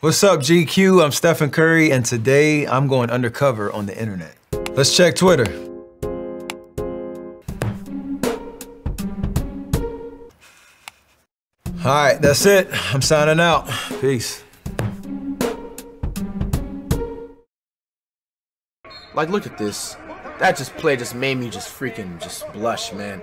What's up, GQ? I'm Stephen Curry, and today I'm going undercover on the internet. Let's check Twitter. All right, that's it. I'm signing out. Peace. Like, look at this. That just play just made me just freaking just blush, man.